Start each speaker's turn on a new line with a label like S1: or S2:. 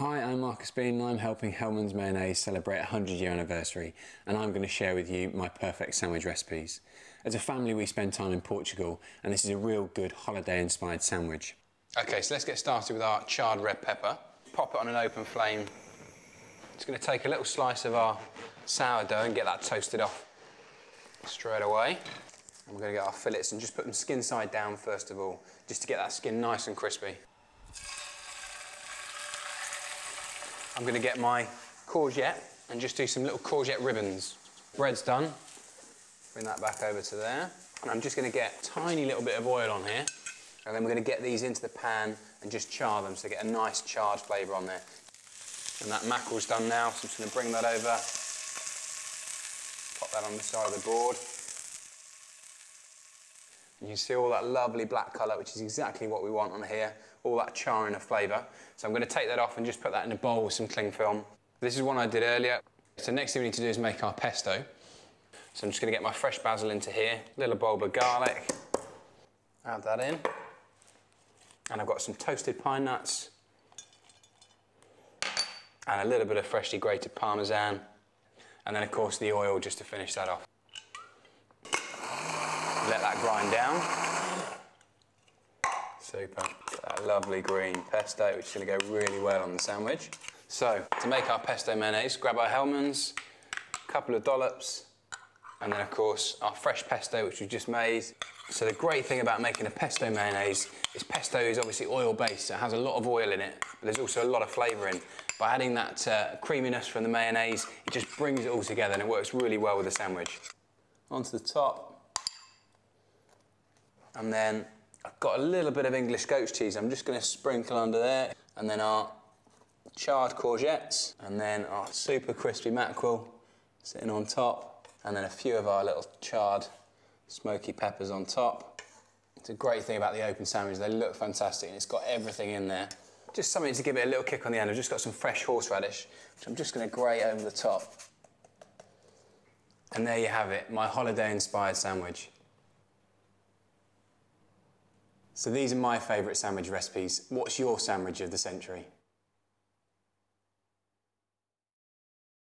S1: Hi, I'm Marcus Bean and I'm helping Hellmann's Mayonnaise celebrate a 100 year anniversary and I'm going to share with you my perfect sandwich recipes. As a family we spend time in Portugal and this is a real good holiday inspired sandwich.
S2: Okay, so let's get started with our charred red pepper. Pop it on an open flame. Just going to take a little slice of our sourdough and get that toasted off straight away. And we're going to get our fillets and just put them skin side down first of all, just to get that skin nice and crispy. I'm going to get my courgette and just do some little courgette ribbons. Bread's done. Bring that back over to there. And I'm just going to get a tiny little bit of oil on here. And then we're going to get these into the pan and just char them so get a nice charred flavour on there. And that mackerel's done now, so I'm just going to bring that over. Pop that on the side of the board. And you see all that lovely black colour, which is exactly what we want on here, all that char charring of flavour. So I'm going to take that off and just put that in a bowl with some cling film. This is one I did earlier. So next thing we need to do is make our pesto. So I'm just going to get my fresh basil into here, a little bulb of garlic, add that in. And I've got some toasted pine nuts and a little bit of freshly grated parmesan. And then of course the oil just to finish that off down. Super. That lovely green pesto, which is going to go really well on the sandwich. So, to make our pesto mayonnaise, grab our Hellmann's, a couple of dollops, and then of course our fresh pesto, which we've just made. So the great thing about making a pesto mayonnaise is pesto is obviously oil based, so it has a lot of oil in it, but there's also a lot of flavour in. By adding that uh, creaminess from the mayonnaise, it just brings it all together and it works really well with the sandwich. Onto the top, and then I've got a little bit of English goat's cheese. I'm just going to sprinkle under there. And then our charred courgettes. And then our super crispy mackerel sitting on top. And then a few of our little charred smoky peppers on top. It's a great thing about the open sandwich. They look fantastic and it's got everything in there. Just something to give it a little kick on the end. I've just got some fresh horseradish, which I'm just going to grate over the top. And there you have it, my holiday-inspired sandwich. So these are my favourite sandwich recipes. What's your sandwich of the century?